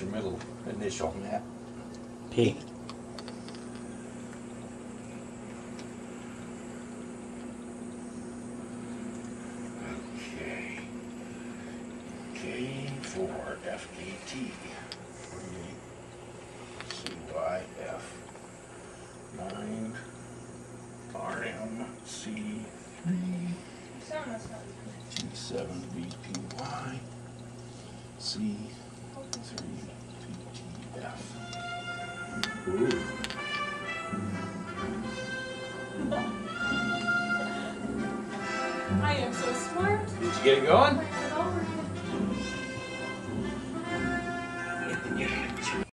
your middle initial? Yeah. P. Okay. K for FKT. CYF. Nine. RMC. T seven VPY. C I am so smart. Did you get it going?